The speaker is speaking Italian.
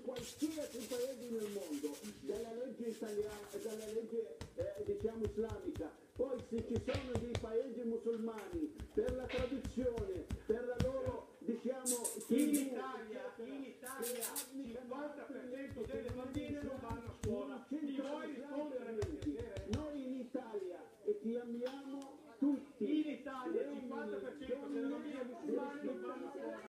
in qualsiasi paese nel mondo, dalla legge italiana, dalla legge eh, diciamo islamica, poi se ci sono dei paesi musulmani, per la tradizione, per la loro diciamo In Italia, eh, in Italia, il 50% delle bambine non vanno a scuola. Ti vuoi rispondere? Noi in Italia e ti amiamo